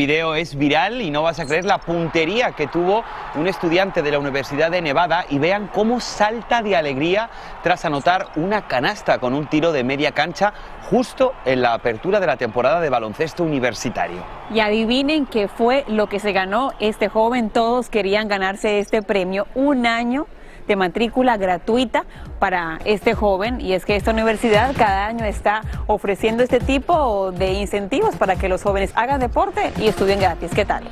video es viral y no vas a creer la puntería que tuvo un estudiante de la Universidad de Nevada y vean cómo salta de alegría tras anotar una canasta con un tiro de media cancha justo en la apertura de la temporada de baloncesto universitario. Y adivinen qué fue lo que se ganó este joven, todos querían ganarse este premio, un año de matrícula gratuita para este joven y es que esta universidad cada año está ofreciendo este tipo de incentivos para que los jóvenes hagan deporte y estudien gratis. ¿Qué tal?